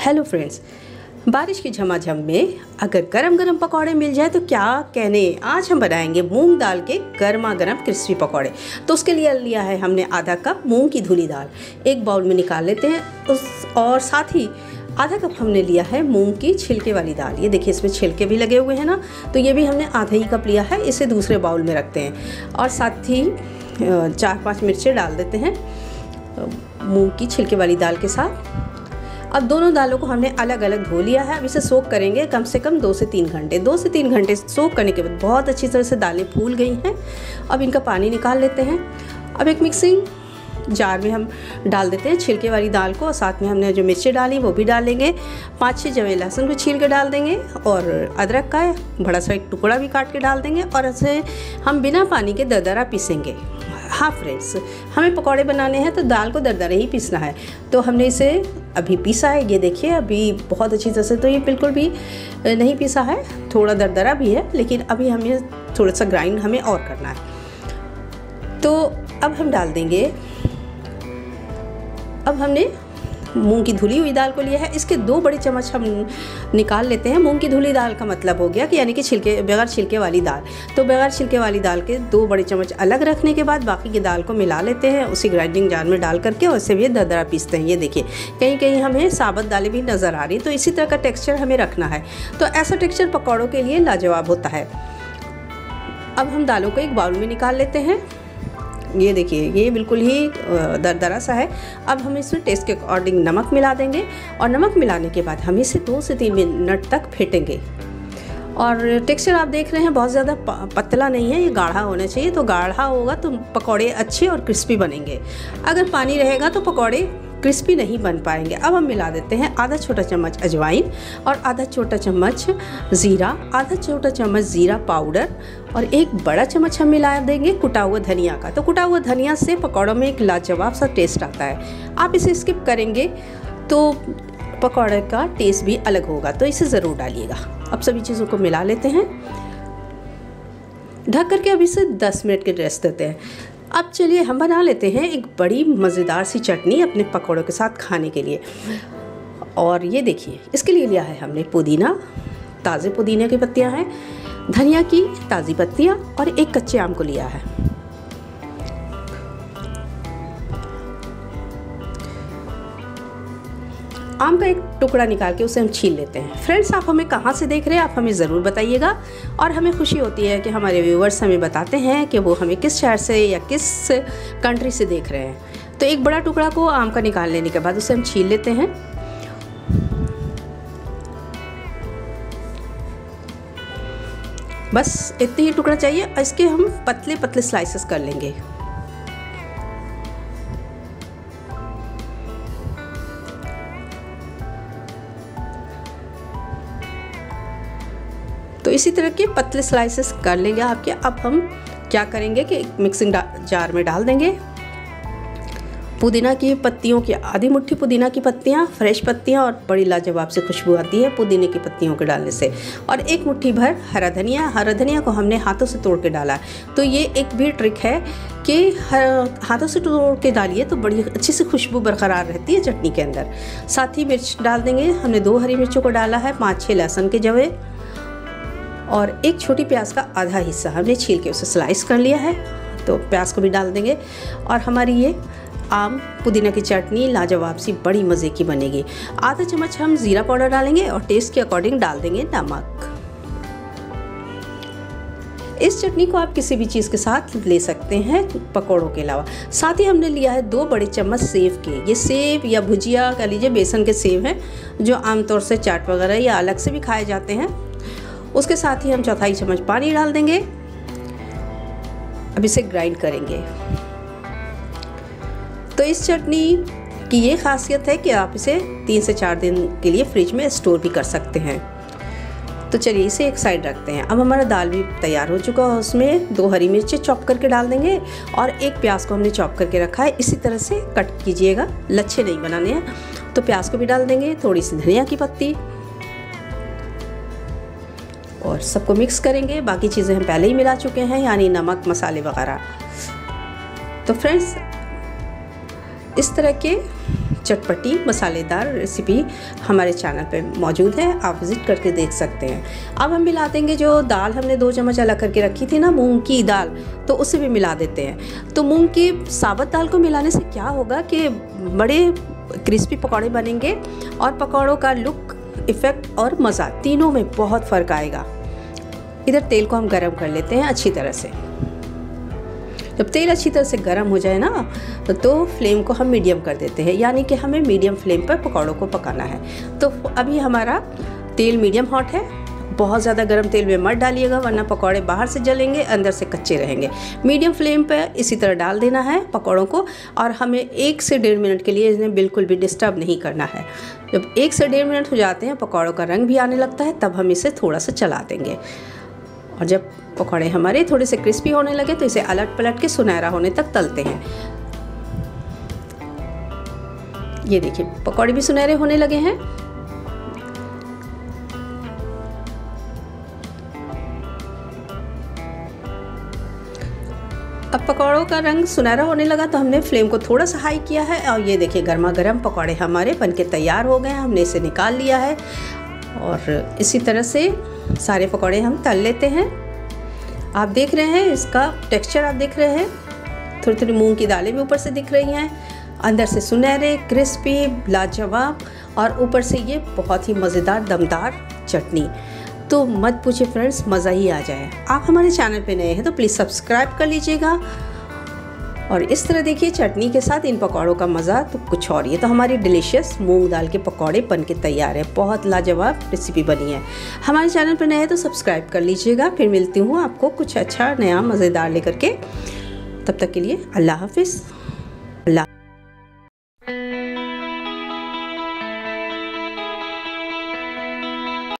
Hello friends बारिश की झमाझम में अगर गरम गरम पकौड़े मिल जाए तो क्या कहने? आज हम बनाएँगे मूंग दाल के गर्मा गर्म क्रिस्पी पकौड़े। तो उसके लिए लिया है हमने आधा कप मूंग की धुली दाल। एक बाउल में निकाल लेते हैं, उस और साथ ही आधा कप हमने लिया है मूंग की छिलके वाली दाल। ये देखिए, इसमें छिलके भी लगे हुए हैं ना? तो ये भी हमने आधा ही कप लिया है, इसे दूसरे बाउल में रखते हैं। और साथ ही चार पाँच मिर्चें डाल देते हैं मूंग की छिलके वाली दाल के साथ। अब दोनों दालों को हमने अलग अलग धो लिया है। अब इसे सोख करेंगे कम से कम दो से तीन घंटे। दो से तीन घंटे सोख करने के बाद बहुत अच्छी तरह से दालें फूल गई हैं। अब इनका पानी निकाल लेते हैं। अब एक मिक्सिंग जार में हम डाल देते हैं छिलके वाली दाल को और साथ में हमने जो मिर्ची डाली वो भी डालेंगे पाँच छः जवे लहसुन को छील के डाल देंगे और अदरक का बड़ा सा एक टुकड़ा भी काट के डाल देंगे और इसे हम बिना पानी के दरदरा पीसेंगे। हाँ फ्रेंड्स हमें पकौड़े बनाने हैं तो दाल को दरदरे ही पीसना है। तो हमने इसे अभी पीसा है, ये देखिए, अभी बहुत अच्छी तरह से तो ये बिल्कुल भी नहीं पीसा है, थोड़ा दरदरा भी है, लेकिन अभी हमें थोड़ा सा ग्राइंड हमें और करना है। तो अब हम डाल देंगे, अब हमने मूंग की धुली हुई दाल को लिया है। इसके दो बड़े चम्मच हम निकाल लेते हैं। मूंग की धुली दाल का मतलब हो गया कि यानी कि छिलके, बगैर छिलके वाली दाल। तो बगैर छिलके वाली दाल के दो बड़े चम्मच अलग रखने के बाद बाकी की दाल को मिला लेते हैं। उसी ग्राइंडिंग जार में डाल करके और इसे भी दरदरा पीसते हैं। ये देखिए कहीं कहीं हमें साबत दालें भी नज़र आ रही तो इसी तरह का टेक्स्चर हमें रखना है। तो ऐसा टेक्स्चर पकौड़ों के लिए लाजवाब होता है। अब हम दालों को एक बाउल में निकाल लेते हैं। ये देखिए, ये बिल्कुल ही दरदरा सा है। अब हम इसमें टेस्ट के अकॉर्डिंग नमक मिला देंगे और नमक मिलाने के बाद हम इसे दो से तीन मिनट तक फेंटेंगे। और टेक्सचर आप देख रहे हैं, बहुत ज़्यादा पतला नहीं है, ये गाढ़ा होना चाहिए। तो गाढ़ा होगा तो पकौड़े अच्छे और क्रिस्पी बनेंगे। अगर पानी रहेगा तो पकौड़े क्रिस्पी नहीं बन पाएँगे। अब हम मिला देते हैं आधा छोटा चम्मच अजवाइन और आधा छोटा चम्मच ज़ीरा, आधा छोटा चम्मच ज़ीरा पाउडर और एक बड़ा चम्मच हम मिला देंगे कुटा हुआ धनिया का। तो कुटा हुआ धनिया से पकौड़ों में एक लाजवाब सा टेस्ट आता है। आप इसे स्किप करेंगे तो पकौड़े का टेस्ट भी अलग होगा। तो इसे ज़रूर डालिएगा। अब सभी चीज़ों को मिला लेते हैं। ढक करके अब इसे 10 मिनट के रेस्ट देते हैं। अब चलिए हम बना लेते हैं एक बड़ी मज़ेदार सी चटनी अपने पकौड़ों के साथ खाने के लिए। और ये देखिए, इसके लिए लिया है हमने पुदीना, ताज़े पुदीने की पत्तियाँ हैं, धनिया की ताज़ी पत्तियाँ और एक कच्चे आम को लिया है। आम का एक टुकड़ा निकाल के उसे हम छील लेते हैं। फ्रेंड्स आप हमें कहाँ से देख रहे हैं? आप हमें ज़रूर बताइएगा। और हमें खुशी होती है कि हमारे व्यूवर्स हमें बताते हैं कि वो हमें किस शहर से या किस कंट्री से देख रहे हैं। तो एक बड़ा टुकड़ा को आम का निकाल लेने के बाद उसे हम छील लेते हैं। बस इतने ही टुकड़ा चाहिए, इसके हम पतले पतले स्लाइसेस कर लेंगे। तो इसी तरह के पतले स्लाइसेस कर लेंगे आपके। अब हम क्या करेंगे कि मिक्सिंग जार में डाल देंगे। पुदीना की पत्तियों की आधी मुट्ठी पुदीना की पत्तियाँ फ्रेश पत्तियाँ और बड़ी लाजवाब से खुशबू आती है पुदीने की पत्तियों के डालने से। और एक मुट्ठी भर हरा धनिया हरा धनिया को हमने हाथों से तोड़ के डाला। तो ये एक भी ट्रिक है कि हाथों से तोड़ के डालिए तो बड़ी अच्छी सी खुशबू बरकरार रहती है चटनी के अंदर। साथ ही मिर्च डाल देंगे। हमने दो हरी मिर्चों को डाला है, पाँच छः लहसुन के जवे। और एक छोटी प्याज का आधा हिस्सा हमने छील के उसे स्लाइस कर लिया है। तो प्याज को भी डाल देंगे और हमारी ये आम पुदीना की चटनी लाजवाब सी बड़ी मज़े की बनेगी। आधा चम्मच हम ज़ीरा पाउडर डालेंगे और टेस्ट के अकॉर्डिंग डाल देंगे नमक। इस चटनी को आप किसी भी चीज़ के साथ ले सकते हैं पकौड़ों के अलावा। साथ ही हमने लिया है दो बड़े चम्मच सेव के। ये सेव या भुजिया कह लीजिए बेसन के सेव हैं, जो आमतौर से चाट वगैरह या अलग से भी खाए जाते हैं। उसके साथ ही हम चौथाई चम्मच पानी डाल देंगे। अब इसे ग्राइंड करेंगे। तो इस चटनी की ये खासियत है कि आप इसे तीन से चार दिन के लिए फ्रिज में स्टोर भी कर सकते हैं। तो चलिए इसे एक साइड रखते हैं। अब हमारा दाल भी तैयार हो चुका है। उसमें दो हरी मिर्चें चॉप करके डाल देंगे और एक प्याज को हमने चॉप करके रखा है। इसी तरह से कट कीजिएगा। लच्छे नहीं बनाने हैं। तो प्याज को भी डाल देंगे। थोड़ी सी धनिया की पत्ती। और सबको मिक्स करेंगे। बाकी चीज़ें हम पहले ही मिला चुके हैं, यानी नमक, मसाले वगैरह। तो फ्रेंड्स इस तरह के चटपटी, मसालेदार रेसिपी हमारे चैनल पे मौजूद है। आप विज़िट करके देख सकते हैं। अब हम मिला देंगे जो दाल हमने दो चम्मच अलग करके रखी थी ना, मूंग की दाल तो उसे भी मिला देते हैं। तो मूंग की साबत दाल को मिलाने से क्या होगा कि बड़े क्रिस्पी पकौड़े बनेंगे और पकौड़ों का लुक इफ़ेक्ट और मज़ा तीनों में बहुत फ़र्क आएगा। इधर तेल को हम गरम कर लेते हैं अच्छी तरह से। जब तेल अच्छी तरह से गर्म हो जाए ना तो फ्लेम को हम मीडियम कर देते हैं। यानी कि हमें मीडियम फ्लेम पर पकौड़ों को पकाना है। तो अभी हमारा तेल मीडियम हॉट है। बहुत ज़्यादा गर्म तेल में मत डालिएगा, वरना पकौड़े बाहर से जलेंगे, अंदर से कच्चे रहेंगे। मीडियम फ्लेम पर इसी तरह डाल देना है पकौड़ों को, और हमें एक से डेढ़ मिनट के लिए इन्हें बिल्कुल भी डिस्टर्ब नहीं करना है। जब एक से डेढ़ मिनट हो जाते हैं, पकौड़ों का रंग भी आने लगता है, तब हम इसे थोड़ा सा चला देंगे। और जब पकौड़े हमारे थोड़े से क्रिस्पी होने लगे तो इसे अलट पलट के सुनहरा होने तक तलते हैं। ये देखिए, पकौड़े भी सुनहरे होने लगे हैं। अब पकौड़ों का रंग सुनहरा होने लगा तो हमने फ्लेम को थोड़ा सा हाई किया है और ये देखिए गर्मा गर्म पकौड़े हमारे बनके तैयार हो गए हमने इसे निकाल लिया है और इसी तरह से सारे पकौड़े हम तल लेते हैं। आप देख रहे हैं इसका टेक्सचर आप देख रहे हैं। थोड़ी थोड़ी मूंग की दालें भी ऊपर से दिख रही हैं। अंदर से सुनहरे, क्रिस्पी, लाजवाब और ऊपर से ये बहुत ही मज़ेदार दमदार चटनी। तो मत पूछिए फ्रेंड्स, मज़ा ही आ जाए। आप हमारे चैनल पे नए हैं तो प्लीज़ सब्सक्राइब कर लीजिएगा। और इस तरह देखिए चटनी के साथ इन पकौड़ों का मज़ा तो कुछ और। ये तो हमारी डिलीशियस मूंग दाल के पकौड़े बन के तैयार है। बहुत लाजवाब रेसिपी बनी है। हमारे चैनल पर नए हैं तो सब्सक्राइब कर लीजिएगा। फिर मिलती हूँ आपको कुछ अच्छा नया, मज़ेदार लेकर के। तब तक के लिए अल्लाह हाफिज़।